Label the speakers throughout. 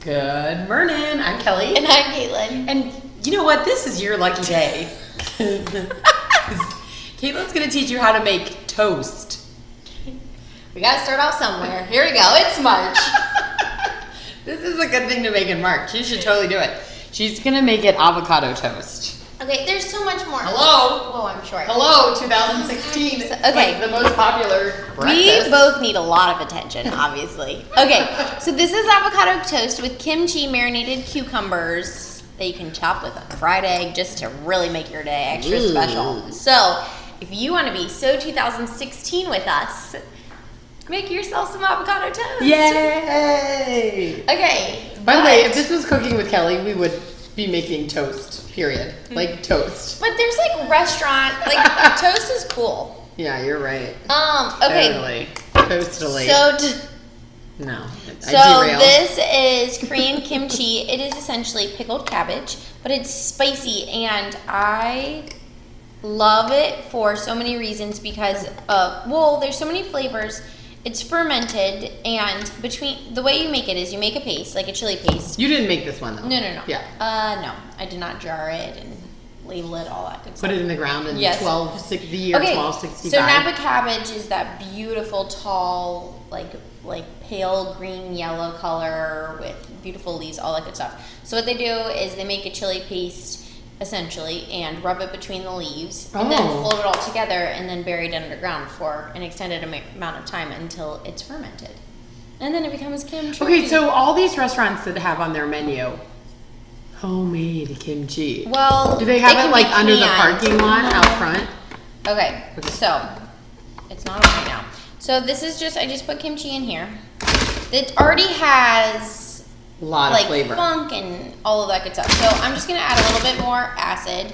Speaker 1: Good morning. I'm Kelly.
Speaker 2: And I'm Caitlin.
Speaker 1: And you know what? This is your lucky day. Caitlin's going to teach you how to make toast.
Speaker 2: We gotta start off somewhere. Here we go. It's March.
Speaker 1: This is a good thing to make in March. You should totally do it. She's going to make it avocado toast.
Speaker 2: Okay, there's so much more.
Speaker 1: Hello?
Speaker 2: Oh, I'm short.
Speaker 1: Hello, 2016. It's
Speaker 2: Okay.
Speaker 1: like the most popular
Speaker 2: We both need a lot of attention, obviously. Okay, so this is avocado toast with kimchi marinated cucumbers that you can chop with a fried egg just to really make your day extra
Speaker 1: Ooh.
Speaker 2: special. So, if you want to be so 2016 with us, make yourself some avocado toast.
Speaker 1: Yay!
Speaker 2: Okay.
Speaker 1: By the way, if this was cooking with Kelly, we would be making toast. Period.
Speaker 2: Hmm.
Speaker 1: Like toast.
Speaker 2: But there's like restaurant, like toast is cool.
Speaker 1: Yeah, you're right.
Speaker 2: Um, okay.
Speaker 1: Totally. Toastally.
Speaker 2: So,
Speaker 1: no.
Speaker 2: So this is Korean kimchi. It is essentially pickled cabbage, but it's spicy, and I love it for so many reasons because of well, there's so many flavors. It's fermented, and between the way you make it is you make a paste, like a chili paste.
Speaker 1: You didn't make this one though.
Speaker 2: No, no, no.
Speaker 1: Yeah.
Speaker 2: Uh, no, I did not jar it and label it, all that good stuff.
Speaker 1: Put it in the ground in
Speaker 2: Yes.
Speaker 1: 1260 year
Speaker 2: Okay,
Speaker 1: 1265.
Speaker 2: so Napa cabbage is that beautiful, tall, like like pale green yellow color with beautiful leaves, all that good stuff. So what they do is they make a chili paste essentially and rub it between the leaves and then
Speaker 1: Oh.
Speaker 2: float it all together and then bury it underground for an extended ama- amount of time until it's fermented. And then it becomes kimchi.
Speaker 1: okay, so all these restaurants that have on their menu homemade kimchi.
Speaker 2: well,
Speaker 1: Do they have it
Speaker 2: can
Speaker 1: like under the
Speaker 2: canned.
Speaker 1: parking lot out front?
Speaker 2: Okay,
Speaker 1: Okay.
Speaker 2: so it's not on right now. So this is just I just put kimchi in here. It already has
Speaker 1: A lot
Speaker 2: like
Speaker 1: of flavor.
Speaker 2: funk and all of that good stuff. So I'm just gonna add a little bit more acid.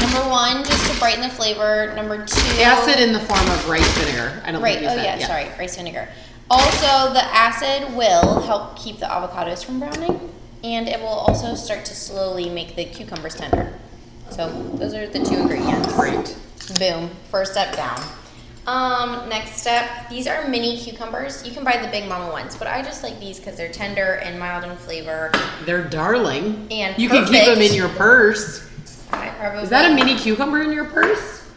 Speaker 2: Number one, just to brighten the flavor. Number two,
Speaker 1: Acid in the form of rice vinegar. I don't
Speaker 2: right.
Speaker 1: think you
Speaker 2: Oh
Speaker 1: said.
Speaker 2: yeah, sorry, rice vinegar. Also, the acid will help keep the avocados from browning, and it will also start to slowly make the cucumbers tender. So those are the two ingredients.
Speaker 1: Great.
Speaker 2: Boom. First step down. Um, next step, these are mini cucumbers. You can buy the big mama ones, but I just like these because they're tender and mild in flavor.
Speaker 1: They're darling.
Speaker 2: And
Speaker 1: you can keep them in your purse.
Speaker 2: I probably
Speaker 1: Is that a mini cucumber in your purse?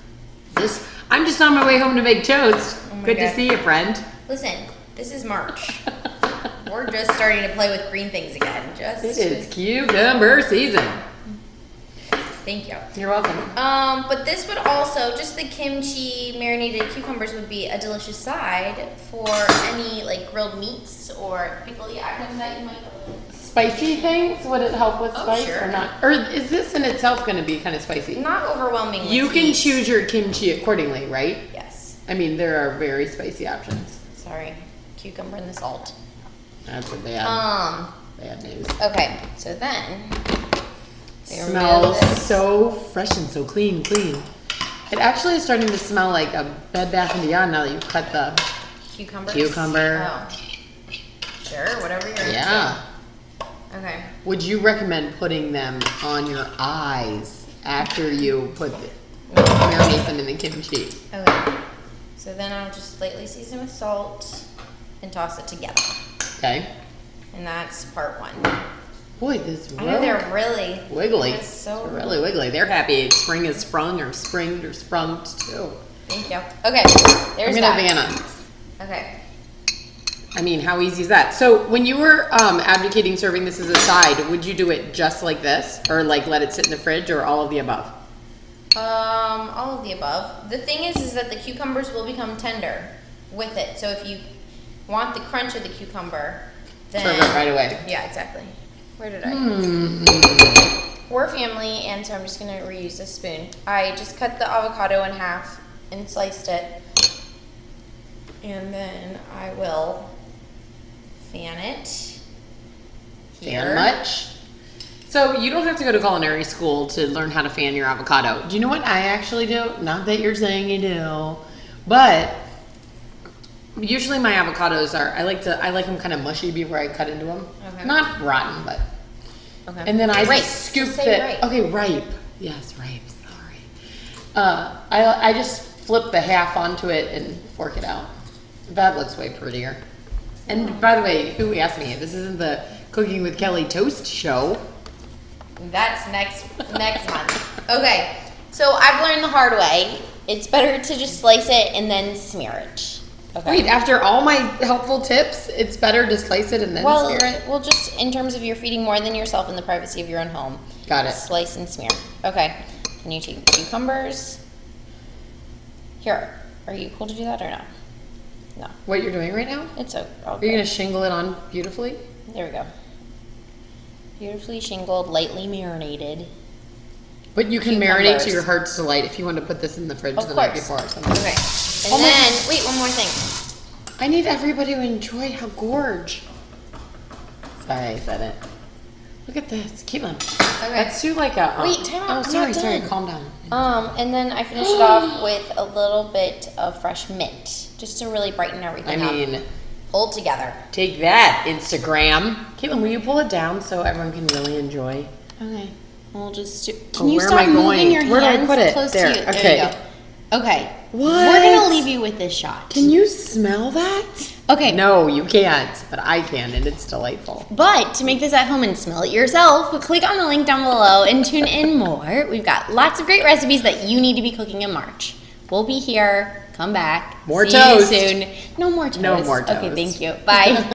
Speaker 1: This. I'm just on my way home to make toast.
Speaker 2: Oh
Speaker 1: Good
Speaker 2: God.
Speaker 1: to see you, friend.
Speaker 2: Listen, this is March. We're just starting to play with green things again. Just
Speaker 1: It is cucumber season.
Speaker 2: Thank you.
Speaker 1: You're welcome.
Speaker 2: Um, but this would also just the kimchi marinated cucumbers would be a delicious side for any like grilled meats or pickly items that you might.
Speaker 1: Spicy things? Would it help with
Speaker 2: Oh,
Speaker 1: spice
Speaker 2: sure.
Speaker 1: or not? Or is this in itself going to be kind of spicy?
Speaker 2: Not overwhelming.
Speaker 1: You can
Speaker 2: heat.
Speaker 1: choose your kimchi accordingly, right?
Speaker 2: Yes.
Speaker 1: I mean, there are very spicy options.
Speaker 2: Sorry, cucumber and the salt.
Speaker 1: That's a bad,
Speaker 2: Um.
Speaker 1: bad news.
Speaker 2: Okay, so then.
Speaker 1: Smells so fresh and so clean, clean. It actually is starting to smell like a Bed Bath and Beyond now that you've cut the.
Speaker 2: cucumbers.
Speaker 1: Cucumber.
Speaker 2: Oh. Sure, whatever you're.
Speaker 1: Yeah.
Speaker 2: Into. Okay.
Speaker 1: Would you recommend putting them on your eyes after you put the, marinate them in the kimchi?
Speaker 2: Okay. So then I'll just lightly season with salt and toss it together,
Speaker 1: Okay.
Speaker 2: and that's part one.
Speaker 1: Boy, this
Speaker 2: I know they're really
Speaker 1: wiggly.
Speaker 2: They're so-
Speaker 1: They're really wiggly. They're happy spring is sprung or springed or sprung too.
Speaker 2: Thank you. Okay. There's
Speaker 1: I'm
Speaker 2: that.
Speaker 1: Havana.
Speaker 2: Okay.
Speaker 1: I mean, how easy is that? So, when you were um, advocating serving this as a side, would you do it just like this, or like let it sit in the fridge, or all of the above?
Speaker 2: Um, all of the above. The thing is, is that the cucumbers will become tender with it. So if you want the crunch of the cucumber, then
Speaker 1: Serve it right away.
Speaker 2: Yeah, exactly. Where did I?
Speaker 1: Mm.
Speaker 2: We're family, and so I'm just gonna reuse this spoon. I just cut the avocado in half and sliced it, and then I will fan it. Here.
Speaker 1: Fan much? So you don't have to go to culinary school to learn how to fan your avocado. Do you know what I actually do? Not that you're saying you do, but usually my avocados are. I like to. I like them kind of mushy before I cut into them.
Speaker 2: Okay.
Speaker 1: Not rotten, but.
Speaker 2: Okay.
Speaker 1: And then I
Speaker 2: Ripe.
Speaker 1: just scoop
Speaker 2: Just say
Speaker 1: it.
Speaker 2: ripe.
Speaker 1: Okay, ripe. Yes, ripe. Sorry. Uh, I I just flip the half onto it and fork it out. That looks way prettier. And by the way, who asked me? This isn't the Cooking with Kelly toast show.
Speaker 2: That's next next month. Okay, so I've learned the hard way. It's better to just slice it and then smear it. Okay.
Speaker 1: Wait, after all my helpful tips, it's better to slice it and then
Speaker 2: well,
Speaker 1: smear it?
Speaker 2: well, just in terms of you're feeding more than yourself in the privacy of your own home.
Speaker 1: Got it.
Speaker 2: Slice and smear. Okay. Can you take cucumbers? Here, are you cool to do that or no? No,
Speaker 1: What you're doing right now?
Speaker 2: it's o- all
Speaker 1: Are you gonna shingle it on beautifully?
Speaker 2: There we go. Beautifully shingled, lightly marinated.
Speaker 1: But you can marinate to your heart's delight if you want to put this in the fridge
Speaker 2: Of
Speaker 1: the night
Speaker 2: course.
Speaker 1: before or something.
Speaker 2: Okay. And
Speaker 1: Oh my-
Speaker 2: then, wait, one more thing.
Speaker 1: I need everybody to enjoy how gorge. Sorry, I said it. Look at this, Caitlin.
Speaker 2: Okay.
Speaker 1: Let's do like a. um,
Speaker 2: Wait, time out,
Speaker 1: Oh,
Speaker 2: I'm
Speaker 1: sorry,
Speaker 2: not
Speaker 1: sorry.
Speaker 2: done.
Speaker 1: Calm down.
Speaker 2: Um, and then I finish it off with a little bit of fresh mint, just to really brighten
Speaker 1: I
Speaker 2: everything up.
Speaker 1: I mean,
Speaker 2: Pulled together.
Speaker 1: take that, Instagram. Caitlin, will you pull it down so everyone can really enjoy?
Speaker 2: Okay. We'll just. Do,
Speaker 1: Oh,
Speaker 2: can you
Speaker 1: where am
Speaker 2: stop moving your
Speaker 1: Where do I put it?
Speaker 2: close
Speaker 1: There,
Speaker 2: to you? There
Speaker 1: okay.
Speaker 2: you go. Okay.
Speaker 1: What?
Speaker 2: We're gonna leave you with this shot.
Speaker 1: Can you smell that?
Speaker 2: Okay.
Speaker 1: No, you can't, but I can, and it's delightful.
Speaker 2: But to make this at home and smell it yourself, click on the link down below and tune in more. We've got lots of great recipes that you need to be cooking in March. We'll be here. Come back.
Speaker 1: More
Speaker 2: See
Speaker 1: toast.
Speaker 2: you soon. No more toast.
Speaker 1: No more toast.
Speaker 2: Okay, thank you. Bye.